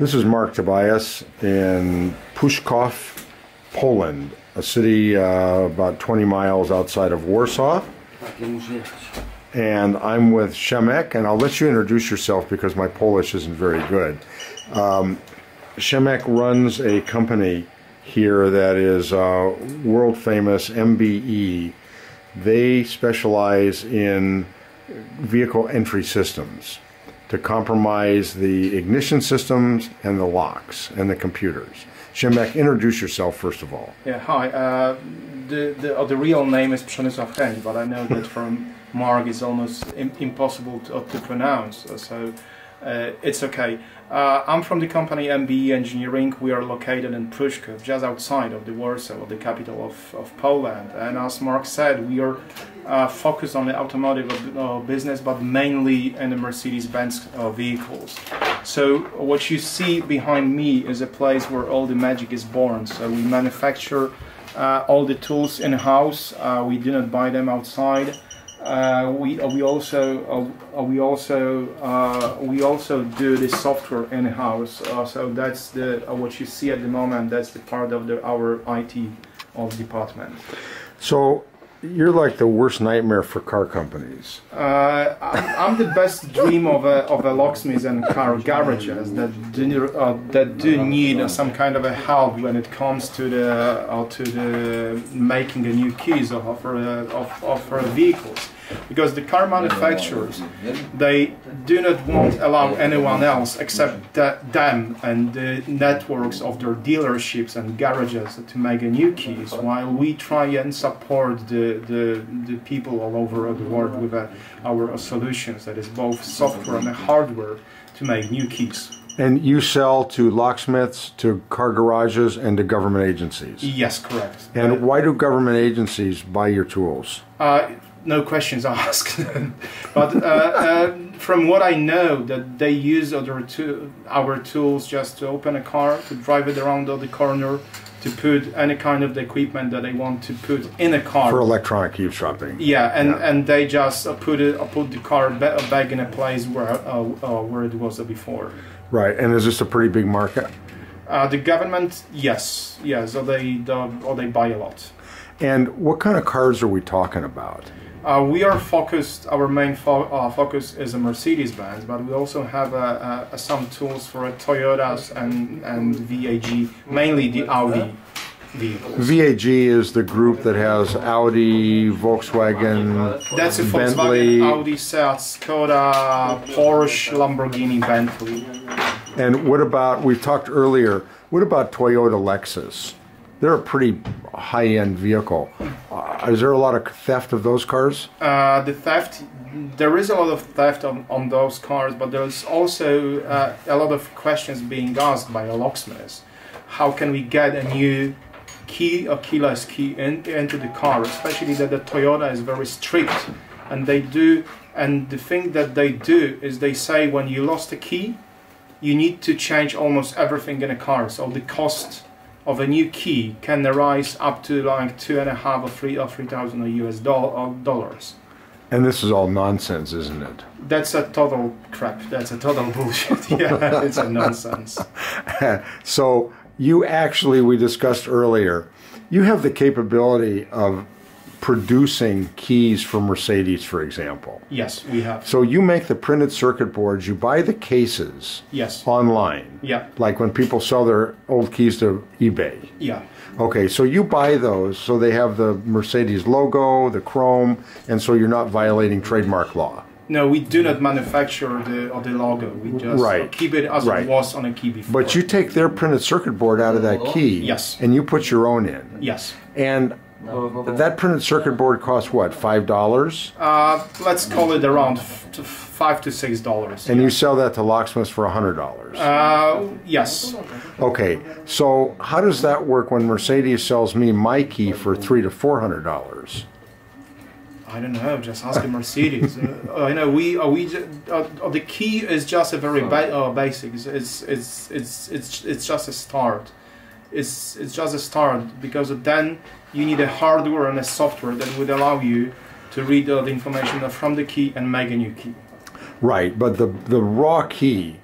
This is Mark Tobias in Pushkov, Poland, a city uh, about 20 miles outside of Warsaw. And I'm with Shemek, and I'll let you introduce yourself because my Polish isn't very good. Um, Shemek runs a company here that is uh, world famous MBE. They specialize in vehicle entry systems to compromise the ignition systems and the locks and the computers. Shemek, introduce yourself first of all. Yeah, hi. Uh, the the, uh, the real name is Przemysław Heń, but I know that from Mark is almost Im impossible to, to pronounce, so uh, it's okay. Uh, I'm from the company MBE Engineering. We are located in Pruszków, just outside of the Warsaw, the capital of, of Poland. And as Mark said, we are uh, focused on the automotive uh, business, but mainly in the Mercedes-Benz uh, vehicles. So what you see behind me is a place where all the magic is born. So we manufacture uh, all the tools in-house. Uh, we do not buy them outside. Uh, we uh, we also uh, we also we also do the software in house. So that's the what you see at the moment. That's the part of the our IT of department. So you're like the worst nightmare for car companies. Uh, I'm, the best dream of a, of a locksmith and car garages that do uh, that do need some kind of a help when it comes to the uh, to the making a new keys of of, of for vehicles because the car manufacturers they do not want to allow anyone else except them and the networks of their dealerships and garages to make a new keys while we try and support the, the, the people all over the world with uh, our solutions that is both software and hardware to make new keys. And you sell to locksmiths, to car garages, and to government agencies? Yes, correct. And why do government agencies buy your tools? Uh, no questions asked. but uh, uh, from what I know, that they use other to, our tools just to open a car, to drive it around the corner, to put any kind of the equipment that they want to put in a car for electronic eavesdropping. Yeah, and yeah. and they just uh, put it uh, put the car back in a place where uh, uh, where it was before. Right, and is this a pretty big market? Uh, the government, yes, yes, or they the, or they buy a lot. And what kind of cars are we talking about? Uh, we are focused, our main fo uh, focus is a Mercedes-Benz, but we also have uh, uh some tools for Toyotas and, and VAG, mainly the Audi vehicles. VAG is the group that has Audi, Volkswagen, That's a Bentley. Volkswagen, Audi, Seat, Skoda, Porsche, Lamborghini, Bentley. And what about, we talked earlier, what about Toyota Lexus? They're a pretty high-end vehicle. Uh, is there a lot of theft of those cars? Uh, the theft, there is a lot of theft on, on those cars, but there's also uh, a lot of questions being asked by a locksmiths. How can we get a new key, a keyless key in, into the car, especially that the Toyota is very strict, and they do, and the thing that they do is they say when you lost a key, you need to change almost everything in a car, so the cost of a new key can rise up to like two and a half or three or three thousand US uh, dollars. And this is all nonsense, isn't it? That's a total crap. That's a total bullshit. yeah, it's a nonsense. so you actually, we discussed earlier, you have the capability of producing keys for Mercedes, for example. Yes, we have. So you make the printed circuit boards, you buy the cases yes. online. Yeah. Like when people sell their old keys to eBay. Yeah. Okay, so you buy those so they have the Mercedes logo, the chrome, and so you're not violating trademark law. No, we do not manufacture the the logo. We just right. keep it as right. it was on a key before. But you take their printed circuit board out of that key. Yes. And you put your own in. Yes. And that printed circuit board costs what? Five dollars? Uh, let's call it around five to six dollars. And yeah. you sell that to locksmiths for a hundred dollars? Uh, yes. Okay, so how does that work when Mercedes sells me my key for three to four hundred dollars? I don't know. Just ask Mercedes. uh, you know, we uh, we uh, uh, the key is just a very ba uh, basic. It's, it's it's it's it's it's just a start. It's it's just a start because then you need a hardware and a software that would allow you to read the information from the key and make a new key. Right, but the the raw key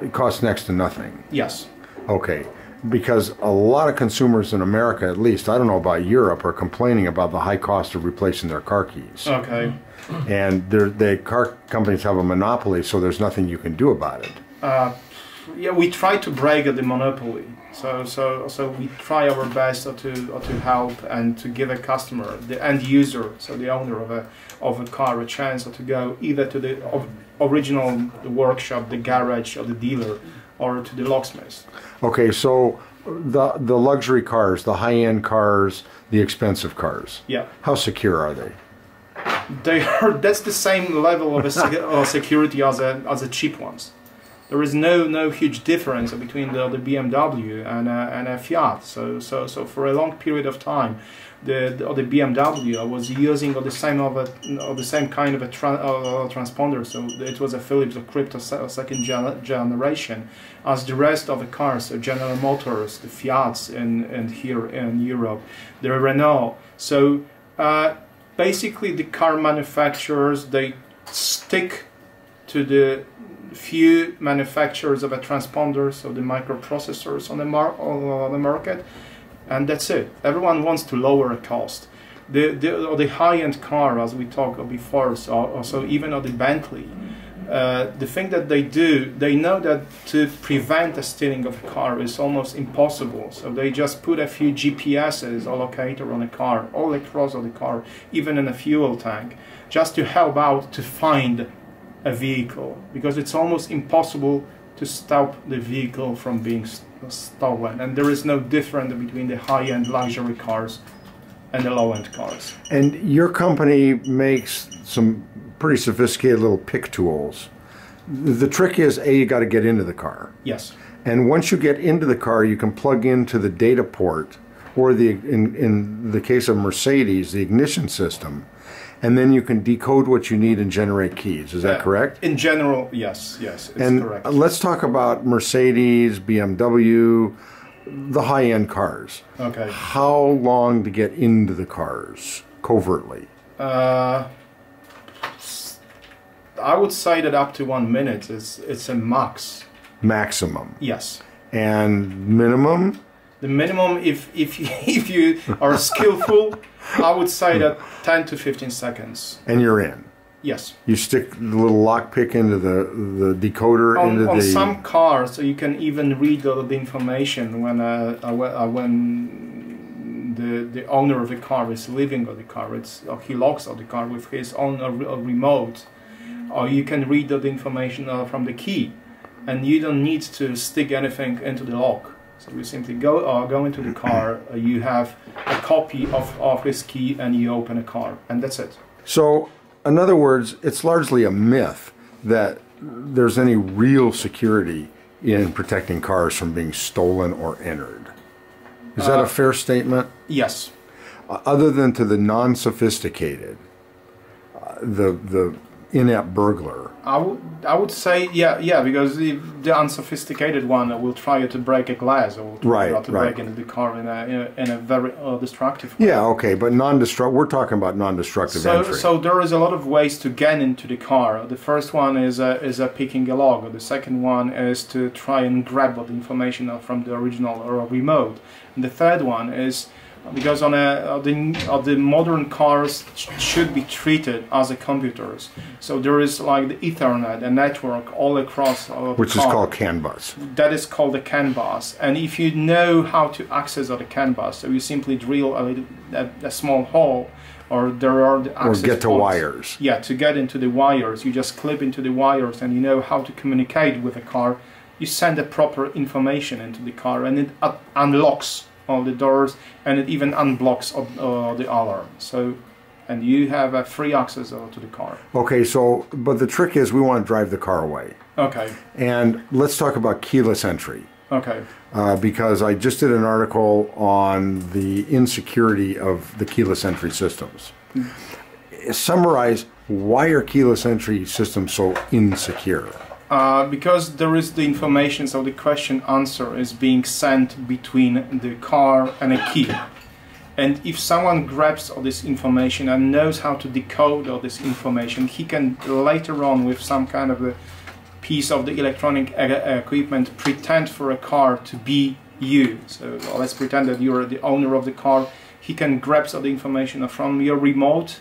it costs next to nothing. Yes. Okay. Because a lot of consumers in America, at least, I don't know about Europe, are complaining about the high cost of replacing their car keys. Okay. And they're- the car companies have a monopoly, so there's nothing you can do about it. Uh, yeah, we try to break the monopoly. So, so, so we try our best to to help and to give a customer, the end user, so the owner of a of a car, a chance to go either to the original workshop, the garage, or the dealer, or to the locksmith. Okay, so the the luxury cars, the high end cars, the expensive cars, Yeah, how secure are they? they are. That's the same level of sec- uh, security as a as the cheap ones. There is no no huge difference between the, the BMW and a, and a Fiat. So so so for a long period of time, the the, the BMW was using the same of a of the same kind of a tra- uh, transponder. So it was a Philips or Crypto second gen- generation, as the rest of the cars, so General Motors, the Fiats, and and here in Europe, the Renault. So. Uh, basically the car manufacturers they stick to the few manufacturers of a transponders so the microprocessors on the, mar- on the market and that's it everyone wants to lower a cost the, the, or the high-end car as we talked before so also even on the bentley uh, the thing that they do, they know that to prevent the stealing of a car is almost impossible. So they just put a few GPSs or locator on a car, all across the car, even in a fuel tank, just to help out to find a vehicle, because it's almost impossible to stop the vehicle from being st- stolen. And there is no difference between the high-end luxury cars and the low-end cars. And your company makes some pretty sophisticated little pick tools. The trick is A, you got to get into the car. Yes. And once you get into the car, you can plug into the data port or the in, in the case of Mercedes, the ignition system, and then you can decode what you need and generate keys. Is that Uh, correct? In general, yes, yes, it's And correct. let's talk about Mercedes, BMW, the high-end cars. Okay. How long to get into the cars covertly? Uh, I would say that up to one minute is it's a max. Maximum. Yes. And minimum? The minimum, if if you, if you are skillful, I would say that 10 to 15 seconds. And you're in. Yes. You stick the little lockpick into the the decoder On, into on the some cars, so you can even read all the information when uh, uh, uh, when the the owner of the car is leaving of the car. It's or he locks of the car with his own uh, uh, remote, or you can read all the information uh, from the key, and you don't need to stick anything into the lock. So you simply go uh, go into the car. Uh, you have a copy of, of his key, and you open a car, and that's it. So, in other words, it's largely a myth that there's any real security in protecting cars from being stolen or entered. Is that a fair statement? Yes. Uh, Other than to the non-sophisticated, uh, the the inept burglar. I would I would say yeah yeah because the, the unsophisticated one will try to break a glass or will try Right, to right. break into the car in a in a, in a very uh, destructive way. Yeah, okay, but non-destruct. We're talking about non-destructive So, entry. so there is a lot of ways to get into the car. The first one is a, is a picking a log. The second one is to try and grab the information from the original or remote. And the third one is because on a uh, the uh, the modern cars sh- should be treated as a computers. So there is like the Ethernet, a network all across uh, the which is called CAN bus. that is called a CAN bus. And if you know how to access the CAN bus, so you simply drill a, little, a, a small hole, or there are the Or access get to points. wires. Yeah, to get into the wires, you just clip into the wires, and you know how to communicate with the car. You send the proper information into the car, and it uh, unlocks all the doors, and it even unblocks uh, the alarm. So, and you have a free access uh, to the car. Okay, so but the trick is we want to drive the car away. Okay, And let's talk about keyless entry. okay. Uh, because I just did an article on the insecurity of the keyless entry systems. Summarize why are keyless entry systems so insecure? Uh, because there is the information, so the question answer is being sent between the car and a key. And if someone grabs all this information and knows how to decode all this information, he can later on, with some kind of a piece of the electronic equipment pretend for a car to be you. So let's pretend that you're the owner of the car. He can grab of the information from your remote.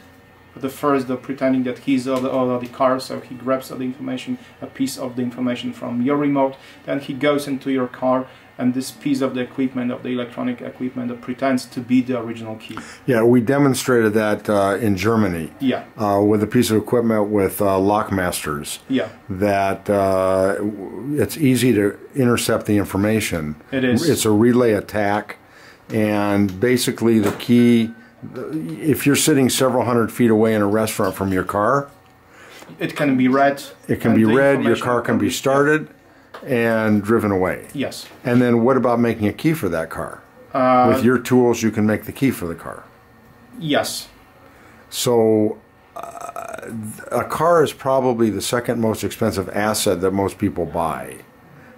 The first, the pretending that he's of the car, so he grabs all the information, a piece of the information from your remote. Then he goes into your car, and this piece of the equipment, of the electronic equipment, that pretends to be the original key. Yeah, we demonstrated that uh, in Germany Yeah, uh, with a piece of equipment with uh, Lockmasters. yeah. That uh, it's easy to intercept the information. It is. It's a relay attack, and basically the key. If you're sitting several hundred feet away in a restaurant from your car, It can be read. it can be read. Your car can be started and driven away. Yes. And then what about making a key for that car? Uh, With your tools, you can make the key for the car. yes. So, uh, a car is probably the second most expensive asset that most people buy,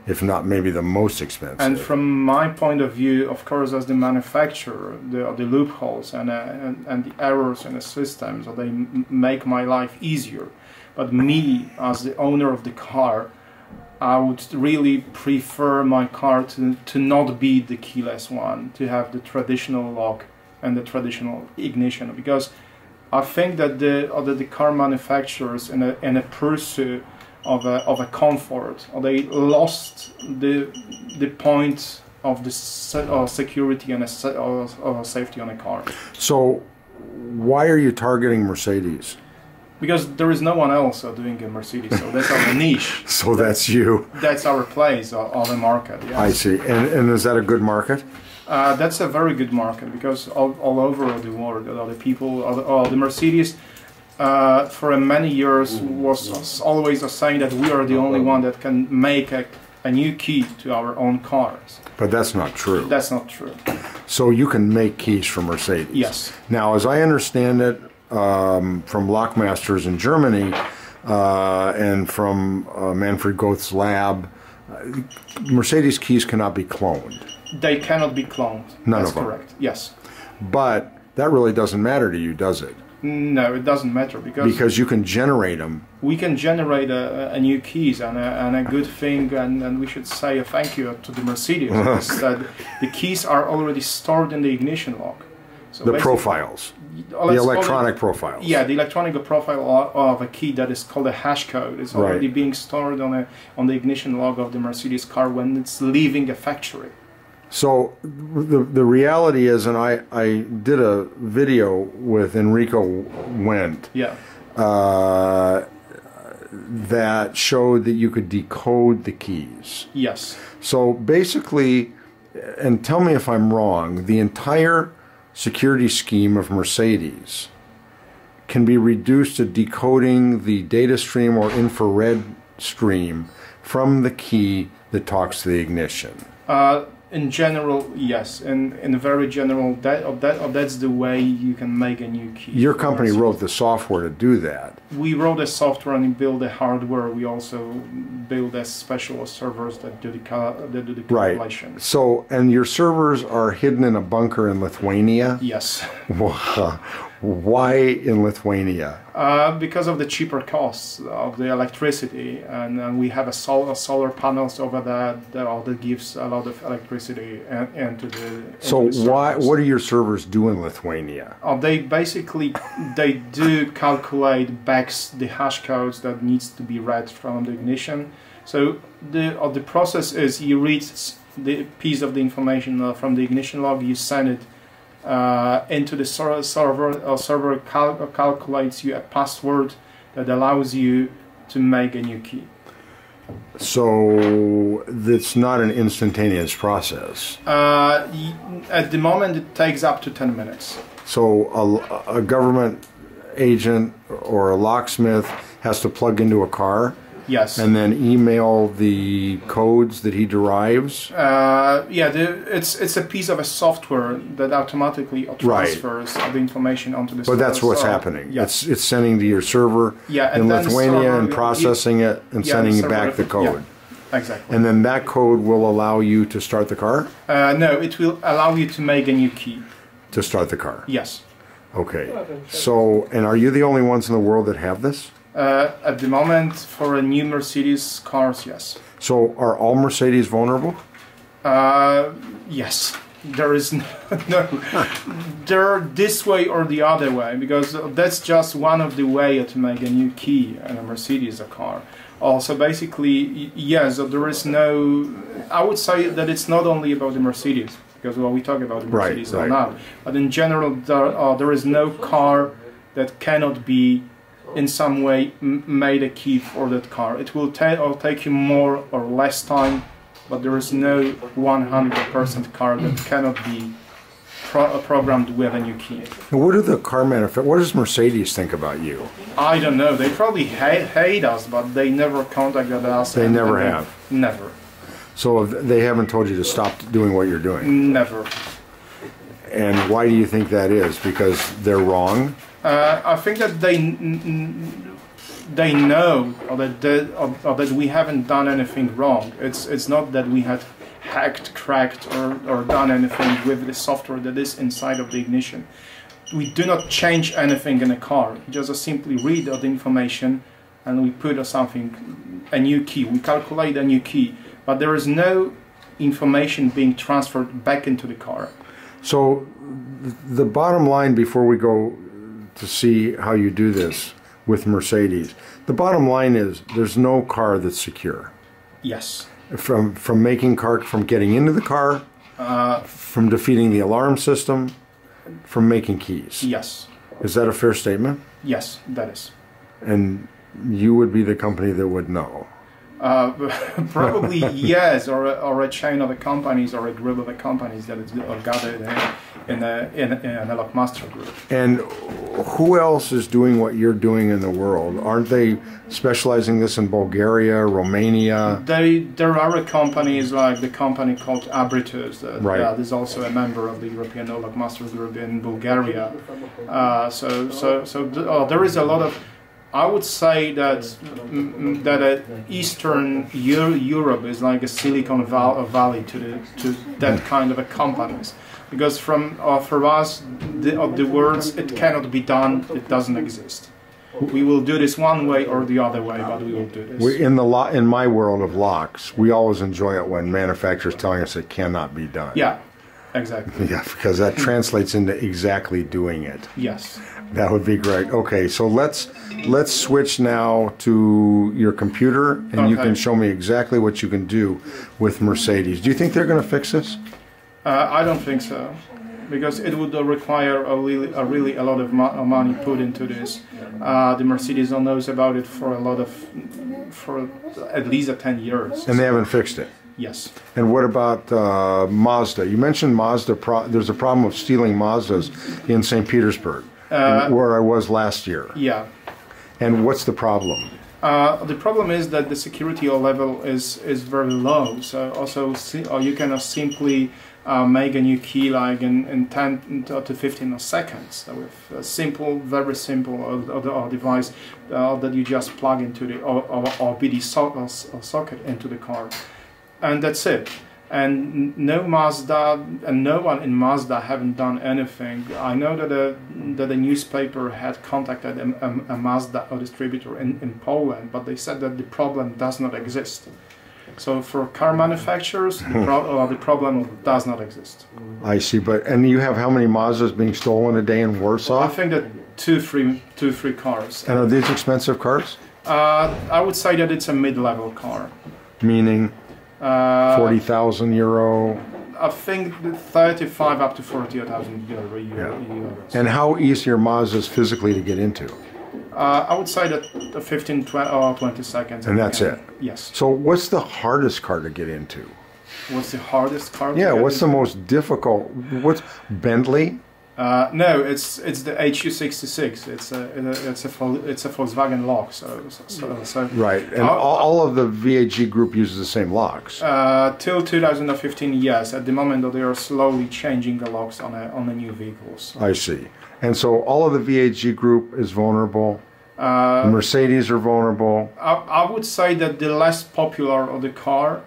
if not maybe the most expensive. And from my point of view, of course, as the manufacturer, the, the loopholes and, uh, and, and the errors in the system, so they make my life easier. But me, as the owner of the car, I would really prefer my car to, to not be the keyless one, to have the traditional lock and the traditional ignition. Because I think that the, that the car manufacturers, in a, in a pursuit of a, of a comfort, or they lost the the point of the se- uh, security and a se- uh, uh, safety on a car. so, why are you targeting Mercedes? Because there is no one else doing a Mercedes, so that's our niche. So that's you. That's our place on the market. Yes. I see. And, and is that a good market? Uh, that's a very good market because all, all over the world, uh, the people, uh, the, uh, the Mercedes, uh, for many years was always a saying that we are the only one that can make a, a new key to our own cars. But that's not true. That's not true. So you can make keys for Mercedes. Yes. Now, as I understand it, um, from Lockmasters in Germany uh, and from uh, Manfred Goeth's lab, uh, Mercedes keys cannot be cloned. They cannot be cloned. None That's of them. correct. Yes. But that really doesn't matter to you, does it? No, it doesn't matter because, Because you can generate them. we can generate a, a new keys and a, and a good thing, and, and we should say a thank you to the Mercedes is that the keys are already stored in the ignition lock. So The profiles, the call it- electronic profiles. Yeah, the electronic profile of a key that is called a hash code is Right. already being stored on a on the ignition log of the Mercedes car when it's leaving a factory. So the the reality is, and I I did a video with Enrico Wendt Yeah. uh, that showed that you could decode the keys. Yes. So basically, and tell me if I'm wrong, the entire security scheme of Mercedes can be reduced to decoding the data stream or infrared stream from the key that talks to the ignition. Uh, in general, yes. In in a very general, that of that of that's the way you can make a new key. Your company wrote the software to do that. We wrote the software and build the hardware. We also build a special servers that do the that do the Right. So, and your servers are hidden in a bunker in Lithuania. Yes. Why in Lithuania? Uh, because of the cheaper costs of the electricity, and, and we have a, sol- solar panels over that that, all that gives a lot of electricity and, into the. So, the why? What do your servers do in Lithuania? Uh, they basically they do calculate backs the hash codes that needs to be read from the ignition. So the uh, the process is you read the piece of the information uh, from the ignition log, you send it uh, into the ser- server. Uh, server cal- uh, calculates you a password that allows you to make a new key. So, it's not an instantaneous process. Uh, at the moment, it takes up to ten minutes. So, a, a government agent or a locksmith has to plug into a car Yes. and then email the codes that he derives. Uh, yeah, the, it's it's a piece of a software that automatically transfers the information onto the. Server. But that's what's server. happening. Yeah, It's it's sending to your server Yeah, in Lithuania server- and processing it and sending you back the code. yeah, exactly. And then that code will allow you to start the car? Uh, no, it will allow you to make a new key. To start the car. Yes. Okay. So, and are you the only ones in the world that have this? Uh, at the moment, for a new Mercedes cars, yes. So are all Mercedes vulnerable? Uh, yes. There is no, no. They're this way or the other way because that's just one of the way to make a new key and a Mercedes a car. Also, basically, yes, there is no. I would say that it's not only about the Mercedes because well, we talk about the Right, Mercedes right. now, but in general, there, uh, there is no car that cannot be in some way made a key for that car. It will ta- or take you more or less time, but there is no 100% car that cannot be pro- uh, programmed with a new key. What do the car manufacturers, what does Mercedes think about you? I don't know. They probably hate, hate us, but they never contacted us. They never they- have. Never. So they haven't told you to stop doing what you're doing. Never. And why do you think that is? Because they're wrong? Uh, I think that they they know or that they, or, or that we haven't done anything wrong. It's it's not that we had hacked, cracked, or, or done anything with the software that is inside of the ignition. We do not change anything in a car. We just simply read the information and we put something a new key. We calculate a new key, but there is no information being transferred back into the car. So the bottom line before we go to see how you do this with Mercedes, the bottom line is there's no car that's secure. Yes. From from making car from getting into the car, from defeating the alarm system, from making keys. Yes. Is that a fair statement? Yes, that is. And you would be the company that would know. Uh, probably yes, or a, or a chain of the companies or a group of the companies that is are gathered in, in, a, in, in an Analog Master group. And who else is doing what you're doing in the world? Aren't they specializing this in Bulgaria, Romania? They, there are companies like the company called Abritus that Right. that is also a member of the European Analog Master group in Bulgaria. Uh, so so so th- oh, there is a lot of. I would say that mm, that uh, Eastern Eu- Europe is like a Silicon Valley to the to that kind of a companies, because from uh, for us the, of the words it cannot be done, it doesn't exist. We will do this one way or the other way, but we will do this. We, in the lo- in my world of locks, we always enjoy it when manufacturers telling us it cannot be done. yeah, exactly. Yeah, because that translates into exactly doing it. Yes. That would be great. Okay, so let's let's switch now to your computer, and you can show me exactly what you can do with Mercedes. Do you think they're going to fix this? Uh, I don't think so, because it would require a really, a really a lot of mo- uh, money put into this. Uh, the Mercedes knows about it for a lot of, for at least a ten years. And they haven't fixed it. yes. And what about uh, Mazda? You mentioned Mazda. Pro- there's a problem of stealing Mazdas in St. Petersburg, where I was last year. Yeah. And what's the problem? Uh, the problem is that the security level is, is very low. So also or you cannot simply uh, make a new key like in, in 10 to to 15 seconds So with a simple, very simple uh, uh, uh, device uh, that you just plug into the or, or, or BD so- uh, uh, socket into the car, and that's it. And no Mazda and no one in Mazda haven't done anything. I know that a that a newspaper had contacted a, a, a Mazda distributor in, in Poland, but they said that the problem does not exist. So for car manufacturers, the, pro- uh, the problem does not exist. I see, but and you have how many Mazdas being stolen a day in Warsaw? I think that two, three, two, three cars. And are these expensive cars? Uh, I would say that it's a mid-level car. Meaning Uh, forty thousand euro. I think 35 up to 40,000 euro, euro, euros. And how easy are Mazdas physically to get into? Uh, I would say that the 15 20, or 20 seconds. And that's Yeah. it? Yes. So what's the hardest car to get into? What's the hardest car? to Yeah, what's the most difficult? What's Bentley? Uh, no, it's it's the HU66. It's a it's a it's a Volkswagen lock. So so, so, so Right, and Uh, all, all of the VAG group uses the same locks. Uh, till 2015, yes. At the moment, they are slowly changing the locks on a, on the new vehicles. I see. And so all of the VAG group is vulnerable. Uh, Mercedes are vulnerable. I, I would say that the less popular of the car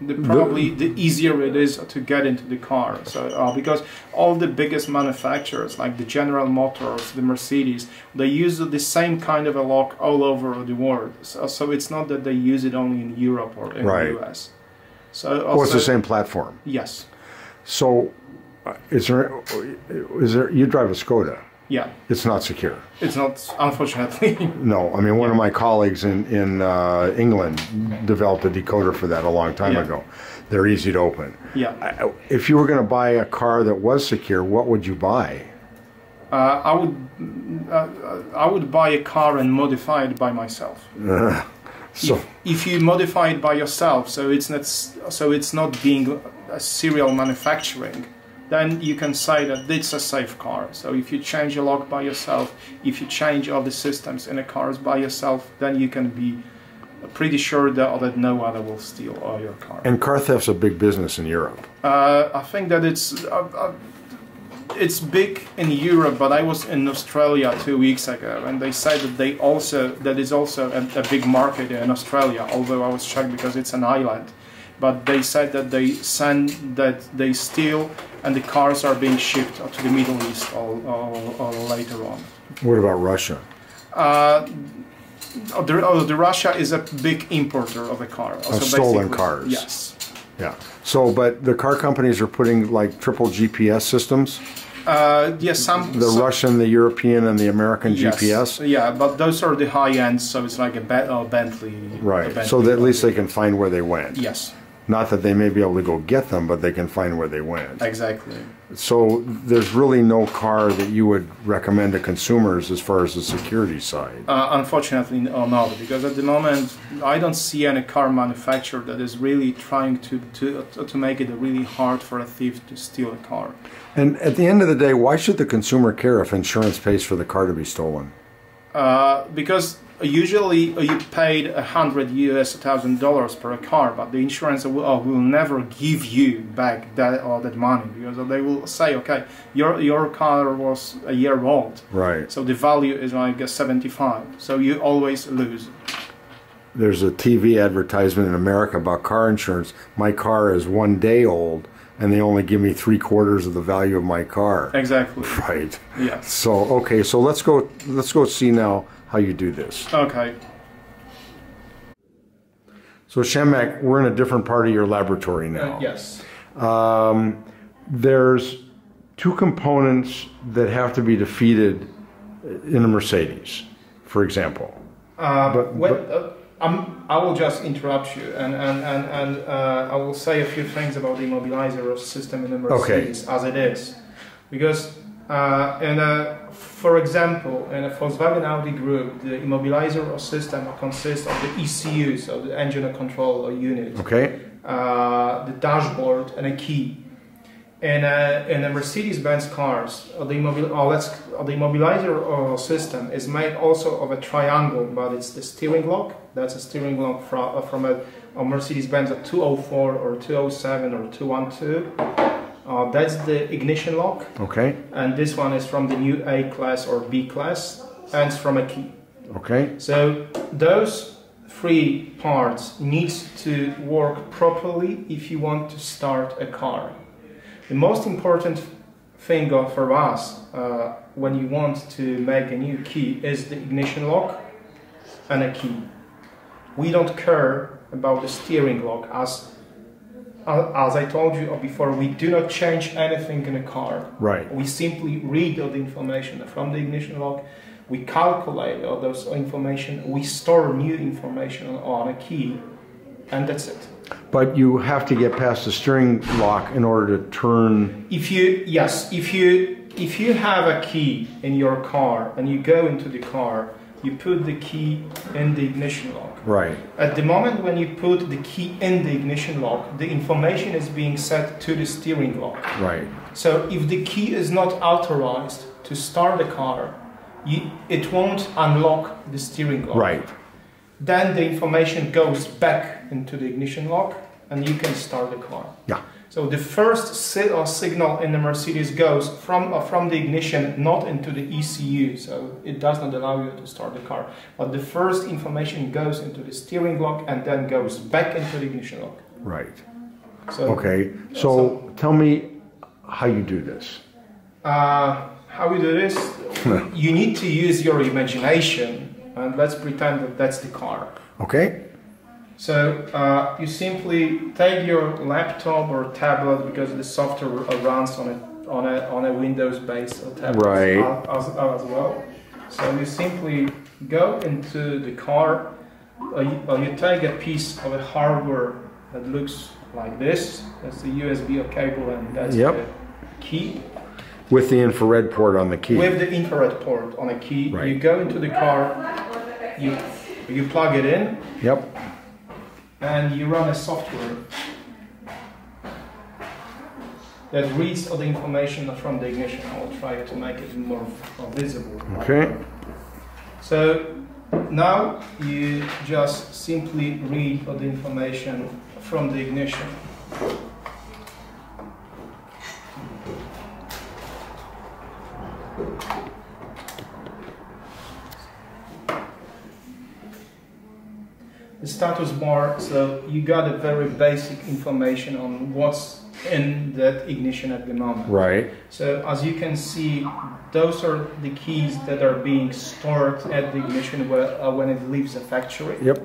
the, probably the, easier it is to get into the car. So uh, because all the biggest manufacturers like the General Motors, the Mercedes, they use the same kind of a lock all over the world. So, so it's not that they use it only in Europe or in Right. the US. So Oh, it's the same platform. Yes. So, uh, is there? Is there? You drive a Skoda. Yeah. It's not secure. It's not unfortunately. No, I mean one of my colleagues in in uh, England developed a decoder for that a long time Yeah. ago. They're easy to open. yeah. I- If you were going to buy a car that was secure, what would you buy? Uh, I would uh, I would buy a car and modify it by myself. So, if you modify it by yourself, so it's not so it's not being a serial manufacturing, then you can say that it's a safe car. So if you change a lock by yourself, if you change all the systems in a car by yourself, then you can be pretty sure that, that no other will steal all your car. and car theft's a big business in Europe. Uh, I think that it's uh, uh, it's big in Europe, but I was in Australia two weeks ago, and they said that they also that is also a, a big market in Australia. Although I was shocked because it's an island, but they said that they send that they steal and the cars are being shipped to the Middle East or, or, or later on. What about Russia? Uh, the, oh, the Russia is a big importer of a car. Also stolen cars. Yes. Yeah. So, but the car companies are putting like triple GPS systems. Uh, yes, some The some- Russian, the European, and the American Yes. GPS. Yeah, but those are the high ends, so it's like a Be- Bentley. a Right. Bentley. So that at least they can find where they went. Yes, Not that they may be able to go get them, but they can find where they went. exactly. So there's really no car that you would recommend to consumers as far as the security side. Uh, unfortunately, no, not because at the moment I don't see any car manufacturer that is really trying to to to make it really hard for a thief to steal a car. And at the end of the day, why should the consumer care if insurance pays for the car to be stolen? Uh, because usually uh, you paid a hundred US thousand dollars per a car, but the insurance will, uh, will never give you back that all that money because they will say, okay, your your car was a year old, Right. so the value is like a 75, so you always lose. There's a TV advertisement in America about car insurance. My car is one day old, and they only give me three quarters of the value of my car. Exactly. Right. Yes. So okay, so let's go. Let's go see now how you do this. Okay. So Shemek, we're in a different part of your laboratory now. Uh, yes. Um, there's two components that have to be defeated in a Mercedes, for example. Uh, But- when, but- uh, I'm, I will just interrupt you and, and, and, and uh, I will say a few things about the immobilizer system in the Mercedes as it is. Because, uh, in a, for example, in a Volkswagen Audi group, the immobilizer or system consists of the ECU, so the engine control unit, Okay. uh, the dashboard, and a key. In a, in a Mercedes-Benz cars, uh, the, immobil- uh, let's, uh, the immobilizer uh, system is made also of a triangle, but it's the steering lock. That's a steering lock from, uh, from a, a Mercedes-Benz a 204 or 207 or 212. Uh, that's the ignition lock, Okay. and this one is from the new A class or B class, and it's from a key. Okay. So those three parts needs to work properly if you want to start a car. The most important thing for us uh, when you want to make a new key is the ignition lock and a key. We don't care about the steering lock as as I told you before, we do not change anything in a car. Right. We simply read all the information from the ignition log. We calculate all those information. We store new information on a key, and that's it. But you have to get past the steering lock in order to turn. If you yes, if you if you have a key in your car and you go into the car, you put the key in the ignition lock. Right. At the moment when you put the key in the ignition lock, the information is being set to the steering lock. Right. So if the key is not authorized to start the car, you, it won't unlock the steering lock. Right. Then the information goes back into the ignition lock and you can start the car. Yeah. So the first uh, signal in the Mercedes goes from uh, from the ignition, not into the ECU. So it does not allow you to start the car. But the first information goes into the steering lock and then goes back into the ignition lock. Right. So, Okay. So tell me how you do this. Uh, how we do this? you need to use your imagination, and let's pretend that that's the car. Okay. So uh, you simply take your laptop or tablet because the software runs on a on a on a Windows-based tablet Right. as, as well. So you simply go into the car. Uh, you, uh, you take a piece of a hardware that looks like this. That's the USB cable, and that's Yep. the key. With the infrared port on the key. With the infrared port on a key, Right. you go into the car, you you plug it in, Yep. And you run a software that reads all the information from the ignition. I will try to make it more, more visible. Okay. So now you just simply read all the information from the ignition. The status bar so you got a very basic information on what's in that ignition at the moment Right. so as you can see those are the keys that are being stored at the ignition where, uh, when it leaves the factory Yep.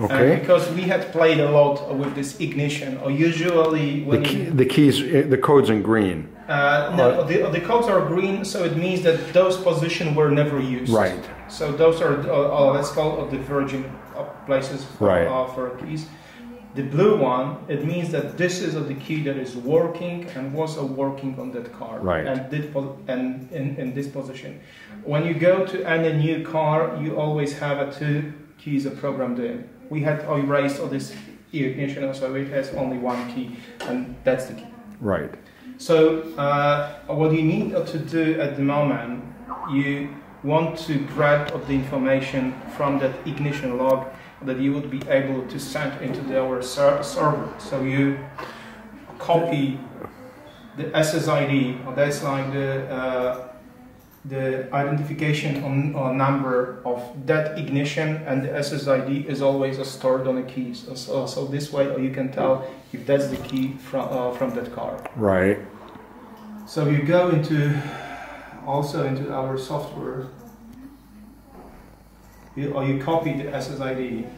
Okay. because we had played a lot with this ignition or usually The, when key, you, the keys, eh, the code's in green. uh, no, the, the codes are green so it means that those positions were never used Right. So those are, uh, uh, let's call it the virgin uh, places for, Right. uh, for keys. The blue one, it means that this is the key that is working and was working on that car. Right. And, did, and in, in this position. When you go to any new car, you always have uh, two keys uh, programmed in. We had erased all this ignition, so it has only one key, and that's the key. Right. So uh, what you need to do at the moment, you want to grab of the information from that ignition log that you would be able to send into our ser- server. So you copy the SSID, or that's like the uh, the identification on, or number of that ignition, and the SSID is always uh, stored on a key. So, so, so this way you can tell if that's the key from uh, from that car. Right. So you go into also into our software, you, or you copy the SSID.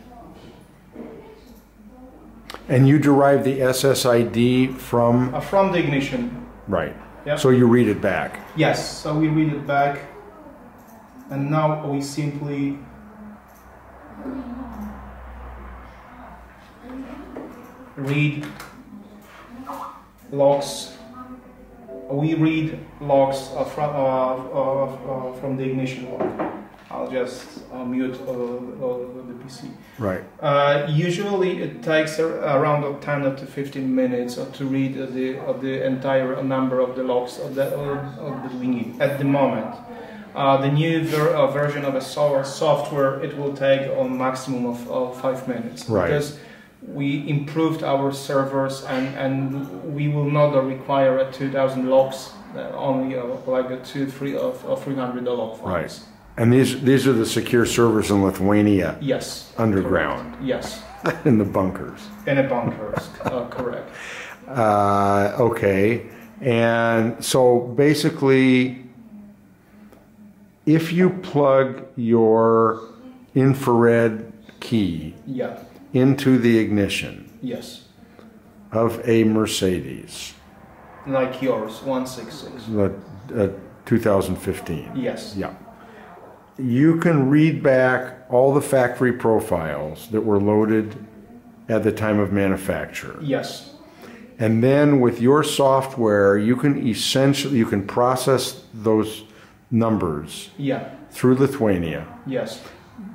And you derive the SSID from. Uh, from the ignition. Right. Yeah. So you read it back. Yes. So we read it back, and now we simply read logs. We read logs uh, from uh, uh, uh, from the ignition log. I'll just uh, mute uh, uh, the PC. Right. Uh, usually it takes ar- around 10 to 15 minutes to read the, the entire number of the logs of the, of the we need at the moment. Uh, the new ver- uh, version of a so- software, it will take a maximum of, of five minutes. Right. Because we improved our servers and, and we will not require a 2000 logs, uh, only uh, like a two, three, of, of 300 log files. Right. And these these are the secure servers in Lithuania, Yes. underground, correct. Yes. in the bunkers. In a bunkers, uh, correct. Uh, okay. And so basically, if you plug your infrared key Yeah. Into the ignition Yes. of a Mercedes, Like yours, 166. the uh, 2015, Yes. yeah, you can read back all the factory profiles that were loaded at the time of manufacture. Yes. And then with your software, you can essentially you can process those numbers Yeah. through Lithuania, Yes.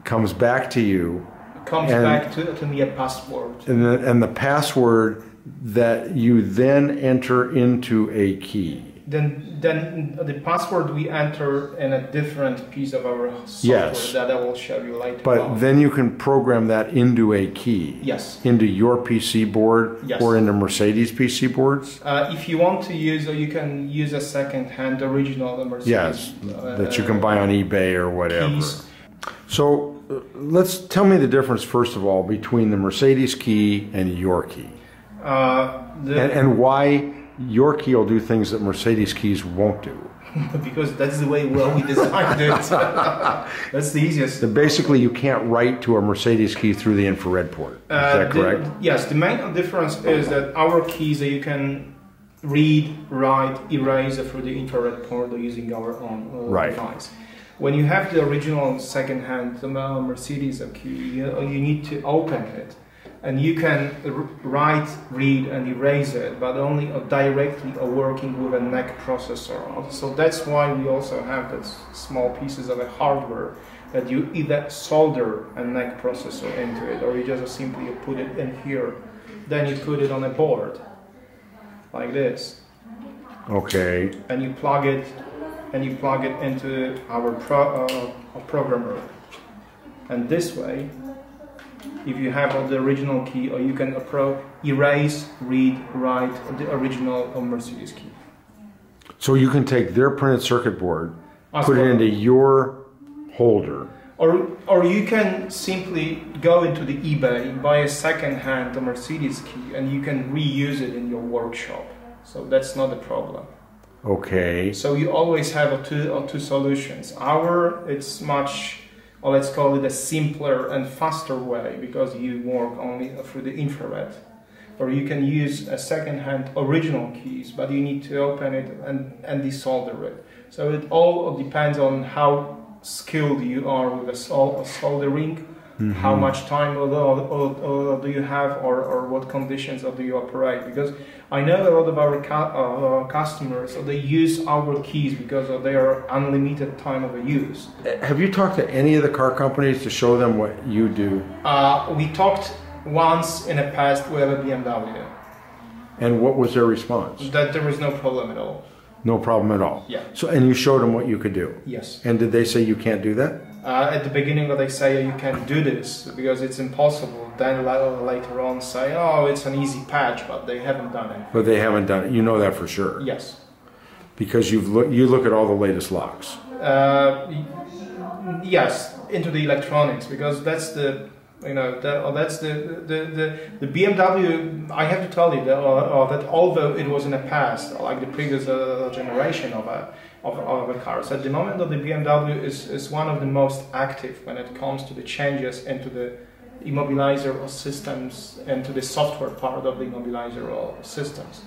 comes back to you, Comes And- back to, to me a password. and the, and the password that you then enter into a key. Then, then the password we enter in a different piece of our software Yes. that I will show you later. But on. then you can program that into a key. yes. Into your PC board Yes. or into Mercedes PC boards. Uh, if you want to use, or you can use a second-hand original Mercedes. Yes, uh, that you can buy on eBay or whatever. keys. So let's tell me the difference first of all between the Mercedes key and your key, Uh, the, and, and why your key will do things that Mercedes keys won't do. because that's the way well we designed it. that's the easiest. That basically you can't write to a Mercedes key through the infrared port. Is Uh, that the- correct? yes, the main difference is that our keys that you can read, write, erase through the infrared port using our own uh, Right. device. When you have the original second-hand Mercedes key, you, you need to open it, and you can write, read, and erase it, but only directly working with a NEC processor. So that's why we also have that small pieces of a hardware that you either solder a NEC processor into it, or you just simply put it in here. Then you put it on a board, like this Okay. and you plug it and you plug it into our pro, uh, programmer. And this way if you have the original key or you can erase read write the original mercedes key. So you can take their printed circuit board, As put it into your holder. or or you can simply go into the ebay buy a second hand mercedes key and you can reuse it in your workshop. So that's not a problem Okay. So you always have a two two solutions. Our it's much, or let's call it a simpler and faster way because you work only through the infrared. Or you can use a second-hand original keys, but you need to open it and, and desolder it. So it all depends on how skilled you are with a, sol- a soldering, how much time or, or, or, do you have, or, or what conditions do you operate. Because I know a lot of our uh, customers, so they use our keys because of their unlimited time of use. Have you talked to any of the car companies to show them what you do? Uh, we talked once in the past with a BMW And what was their response? that there was no problem at all. No problem at all. Yeah. So, and you showed them what you could do. Yes. And did they say you can't do that? Uh, at the beginning, they say you can't do this because it's impossible. Then later on, say, oh, it's an easy patch, but they haven't done it. But they haven't done it. You know that for sure. Yes. Because you've look, you look at all the latest locks. Uh, yes, into the electronics because that's the you know that, or that's the, the the the BMW. I have to tell you that uh, uh, that although it was in the past, like the previous uh, generation of a of, of a cars, at the moment that the BMW is is one of the most active when it comes to the changes into the immobilizer or systems and to the software part of the immobilizer or systems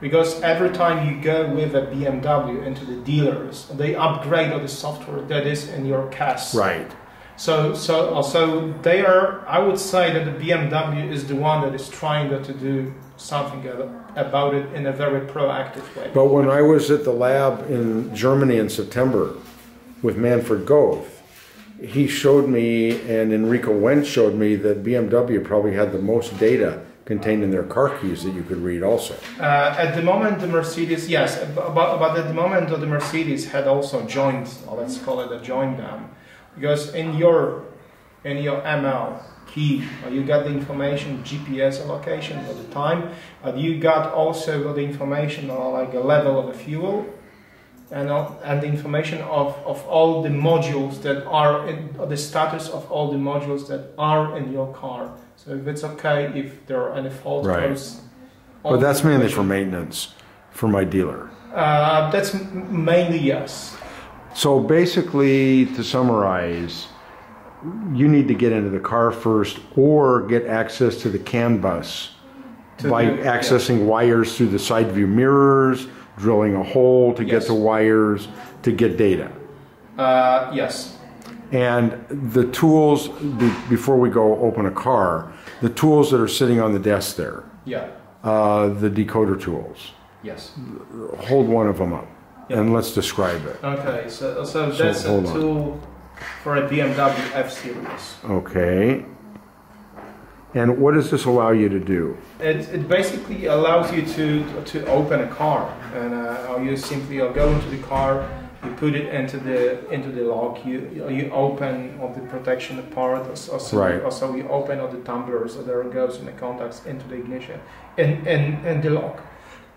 because every time you go with a BMW into the dealers, they upgrade all the software that is in your CAS. Right. So, so, uh, so they are. I would say that the BMW is the one that is trying to do something about it in a very proactive way. But when I was at the lab in Germany in September with Manfred Gove, he showed me, and Enrico Wendt showed me that BMW probably had the most data contained in their car keys that you could read also. Uh, at the moment, the Mercedes, yes, but, but at the moment, the Mercedes had also joined, let's call it a join them, because in your in your ML key, uh, you got the information GPS location at the time, but you got also the information on like a level of the fuel. And, uh, and the information of, of all the modules that are in uh, the status of all the modules that are in your car. So if it's okay, if there are any fault Right. codes. But that's mainly for maintenance for my dealer. Uh, that's mainly yes. So basically, to summarize, you need to get into the car first or get access to the CAN bus To by do- yeah. accessing wires through the side view mirrors, drilling a hole to get Yes. to wires to get data. Uh, yes. And the tools, be, before we go open a car, the tools that are sitting on the desk there, Yeah. uh, the decoder tools, Yes. hold one of them up And let's describe it. Okay. So so So, that's a hold on. tool for a BMW F series. Okay. And what does this allow you to do? It, it basically allows you to to open a car, and uh, you simply uh, go into the car, you put it into the into the lock, you you open all the protection part, also, Right. also you open all the tumblers, so there goes in the contacts into the ignition, and and and the lock.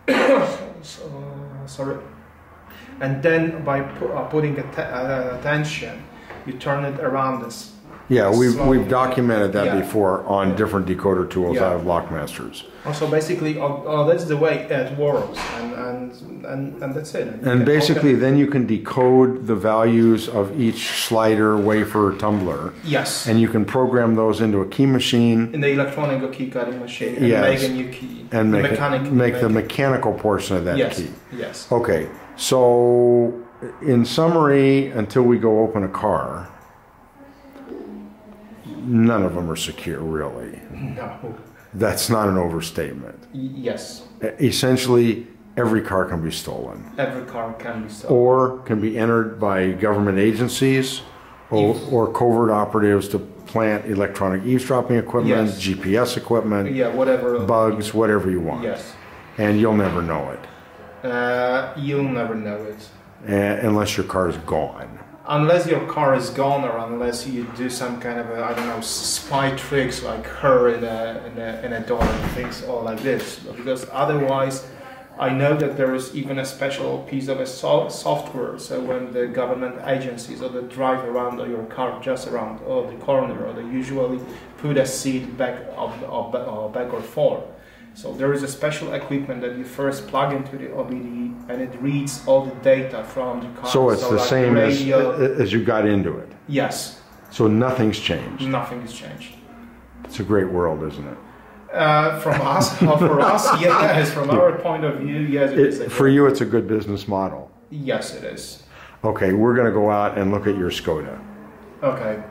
so, sorry. And then by pu- uh, putting uh, tension, you turn it around this Yeah, we've, Slowly. we've documented that Yeah. before on different decoder tools Yeah. out of Lockmasters. Also, basically, oh, oh, that's the way it works, and and and, and that's it. you And can basically, open- then you can decode the values of each slider, wafer, tumbler, yes, and you can program those into a key machine in the electronic key cutting machine, and Yes. make a new key, and make, mechanic, it, make the mechanical portion of that yes, key. yes. Okay, so in summary, until we go open a car, none of them are secure, really. No. That's not an overstatement. Y- Yes, Essentially, every car can be stolen every car can be stolen. or can be entered by government agencies or, or covert operatives to plant electronic eavesdropping equipment, Yes. GPS equipment, yeah, whatever. bugs, whatever you want. Yes. And you'll never know it Uh, you'll never know it. uh, unless your car is gone. Unless your car is gone, or unless you do some kind of a, I don't know, spy tricks like her in a, in a, in a door and things all like this. Because otherwise, I know that there is even a special piece of a so- software. So when the government agencies or the drive around or your car just around or the corner, or they usually put a seat back or, or, or back or forth. So there is a special equipment that you first plug into the OBD and it reads all the data from the car. So it's the like same as, radio. as you got into it. Yes, So nothing's changed. nothing has changed. It's a great world, isn't it? Uh, from us, or for us, yes. From our point of view, yes, it is. it a- for you, it's a good business model. Yes, it is. Okay, we're going to go out and look at your Skoda. Okay.